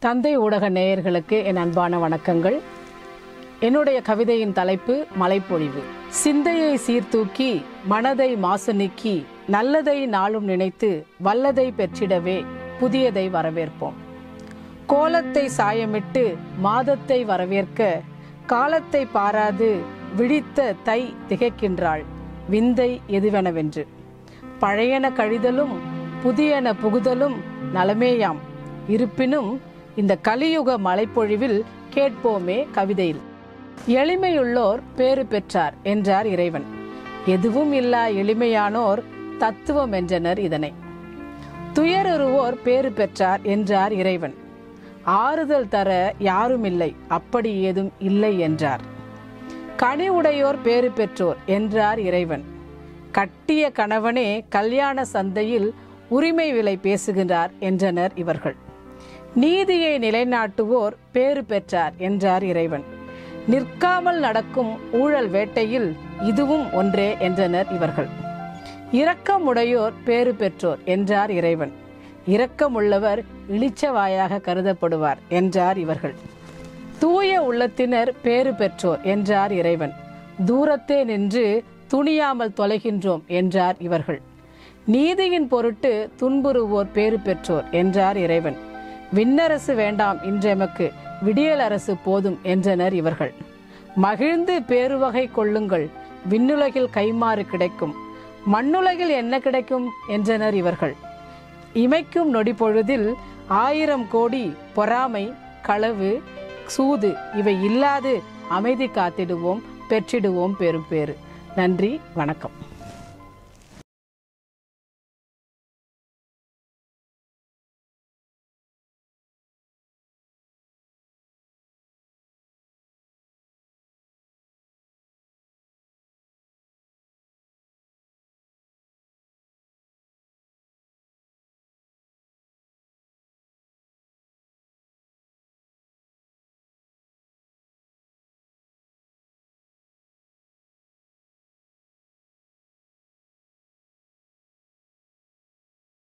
தந்தை ஊடக நேயர்களுக்கு என் அன்பான வணக்கங்கள். என்னுடைய கவிதையின் தலைப்பு மலைப்பொழிவு. சிந்தையை சீர்தூக்கி மனதை மாசு நீக்கி நல்லதை நாளும் நினைத்து வல்லதை பெற்றிடவே புதியதை வரவேற்போம். கோலத்தை சாயமிட்டு மாதத்தை வரவேற்க காலத்தை பாராது விழித்த தை திகைக்கின்றாள் விந்தை எதுவெனவென்று. பழையன கழிதலும் புதியன புகுதலும் நலமேயாம். இருப்பினும் இந்த கலியுக மலைப்பொழிவில் கேட்போமே கவிதையில். எளிமையுள்ளோர் பேறு பெற்றார் என்றார் இறைவன். எதுவும் இல்லா எளிமையானோர் தத்துவம் என்றனர் இதனை. துயருவோர் பேறு பெற்றார் என்றார் இறைவன். ஆறுதல் தர யாருமில்லை அப்படி ஏதும் இல்லை என்றார். கனி உடையோர் பேறு பெற்றோர் என்றார் இறைவன். கட்டிய கணவனே கல்யாண சந்தையில் உரிமை விலை பேசுகின்றார் என்றனர் இவர்கள். நீதியை நிலைநாட்டுவோர் பேறு பெற்றார் என்றார் இறைவன். நிற்காமல் நடக்கும் ஊழல் வேட்டையில் இதுவும் ஒன்றே என்றனர் இவர்கள். இரக்கமுடையோர் பேறு பெற்றோர் என்றார் இறைவன். இரக்கமுள்ளவர் இளிச்சவாயாக கருதப்படுவார் என்றார் இவர்கள். தூய உள்ளத்தினர் பேறு பெற்றோர் என்றார் இறைவன். தூரத்தே நின்று துணியாமல் தொலைகின்றோம் என்றார் இவர்கள். நீதியின் பொருட்டு துன்புறுவோர் பேறு பெற்றோர் என்றார் இறைவன். விண்ணரசு வேண்டாம் இன்றெமக்கு விடியல் அரசு போதும் என்றனர் இவர்கள். மகிழ்ந்து பேருவகை கொள்ளுங்கள் விண்ணுலகில் கைமாறு கிடைக்கும். மண்ணுலகில் என்ன கிடைக்கும் என்றனர் இவர்கள். இமைக்கும் நொடி பொழுதில் ஆயிரம் கோடி பொறாமை களவு சூது இவை இல்லாது அமைதி காத்திடுவோம் பெற்றிடுவோம் பெரும் பேறு நன்றி வணக்கம்.